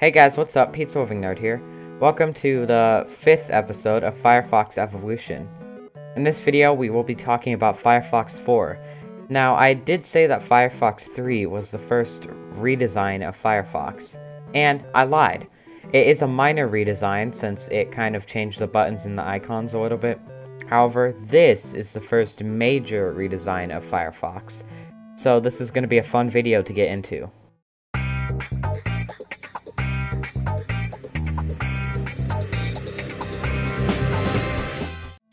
Hey guys, what's up? PizzaLovingNerd here. Welcome to the fifth episode of Firefox Evolution. In this video, we will be talking about Firefox 4. Now, I did say that Firefox 3 was the first redesign of Firefox, and I lied. It is a minor redesign since it kind of changed the buttons and the icons a little bit. However, this is the first major redesign of Firefox, so this is going to be a fun video to get into.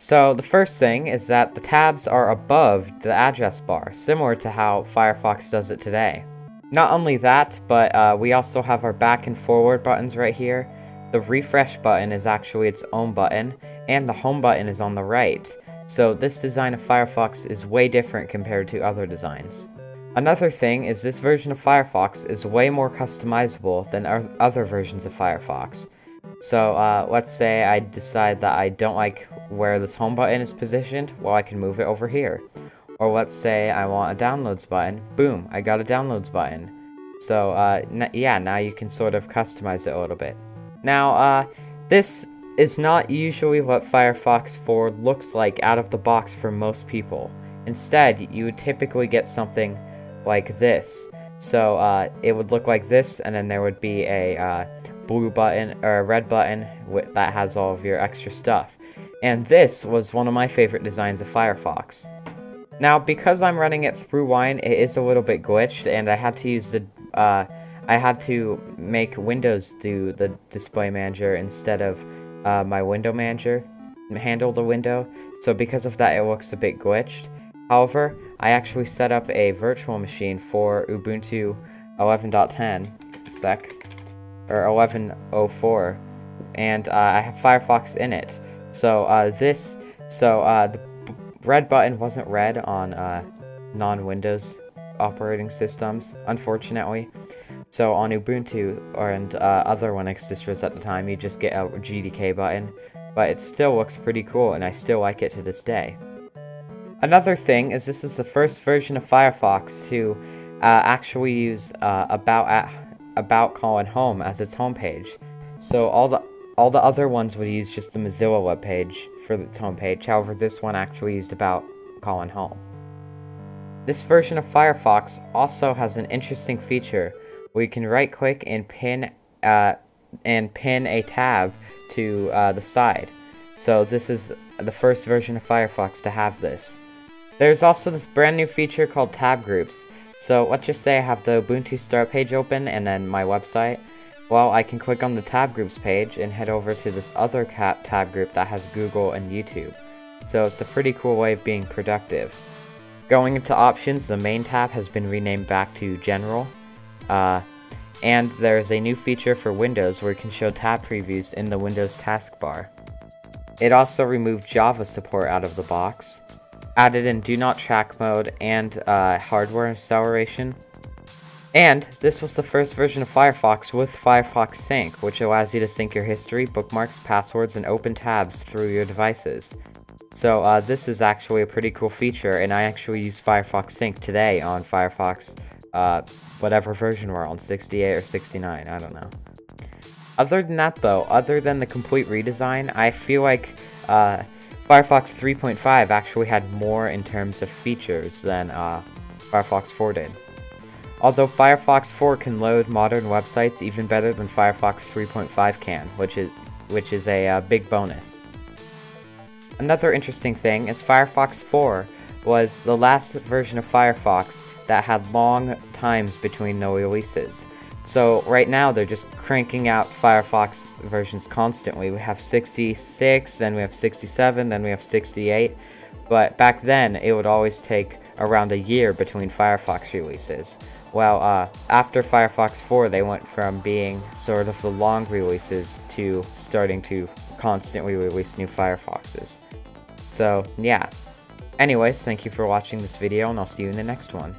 So the first thing is that the tabs are above the address bar, similar to how Firefox does it today. Not only that, but uh, we also have our back and forward buttons right here. The refresh button is actually its own button, and the home button is on the right. So this design of Firefox is way different compared to other designs. Another thing is this version of Firefox is way more customizable than other versions of Firefox. So uh, let's say I decide that I don't like where this home button is positioned, well I can move it over here. Or let's say I want a downloads button, boom, I got a downloads button. So uh, yeah, now you can sort of customize it a little bit. Now, uh, this is not usually what Firefox 4 looks like out of the box for most people. Instead, you would typically get something like this. So uh, it would look like this, and then there would be a uh, blue button or a red button that has all of your extra stuff. And this was one of my favorite designs of Firefox. Now, because I'm running it through Wine, it is a little bit glitched, and I had to use the, uh, I had to make Windows do the display manager instead of uh, my window manager handle the window. So because of that, it looks a bit glitched. However, I actually set up a virtual machine for Ubuntu 11.10 sec or 11.04 and uh, I have Firefox in it. So uh, this, so uh, the red button wasn't red on uh, non-Windows operating systems, unfortunately. So on Ubuntu or and uh, other Linux distros at the time, you just get a GDK button, but it still looks pretty cool, and I still like it to this day. Another thing is this is the first version of Firefox to uh, actually use about at about colon home as its homepage. So all the all the other ones would use just the Mozilla webpage for its homepage, however this one actually used about colon home. This version of Firefox also has an interesting feature where you can right click and pin uh, and pin a tab to uh, the side. So this is the first version of Firefox to have this. There's also this brand new feature called tab groups. So let's just say I have the Ubuntu start page open and then my website. Well, I can click on the tab groups page and head over to this other tab group that has Google and YouTube. So it's a pretty cool way of being productive. Going into options, the main tab has been renamed back to General. Uh, and there's a new feature for Windows where you can show tab previews in the Windows taskbar. It also removed Java support out of the box, added in Do Not Track mode and uh, hardware acceleration, and this was the first version of Firefox with Firefox Sync, which allows you to sync your history, bookmarks, passwords, and open tabs through your devices. So uh, this is actually a pretty cool feature, and I actually use Firefox Sync today on Firefox, uh, whatever version we're on, 68 or 69, I don't know. Other than that though, other than the complete redesign, I feel like uh, Firefox 3.5 actually had more in terms of features than uh, Firefox 4 did. Although Firefox 4 can load modern websites even better than Firefox 3.5 can, which is, which is a uh, big bonus. Another interesting thing is Firefox 4 was the last version of Firefox that had long times between no releases. So right now they're just cranking out Firefox versions constantly. We have 66, then we have 67, then we have 68. But back then it would always take around a year between Firefox releases. Well, uh, after Firefox 4, they went from being sort of the long releases to starting to constantly release new Firefoxes. So, yeah. Anyways, thank you for watching this video, and I'll see you in the next one.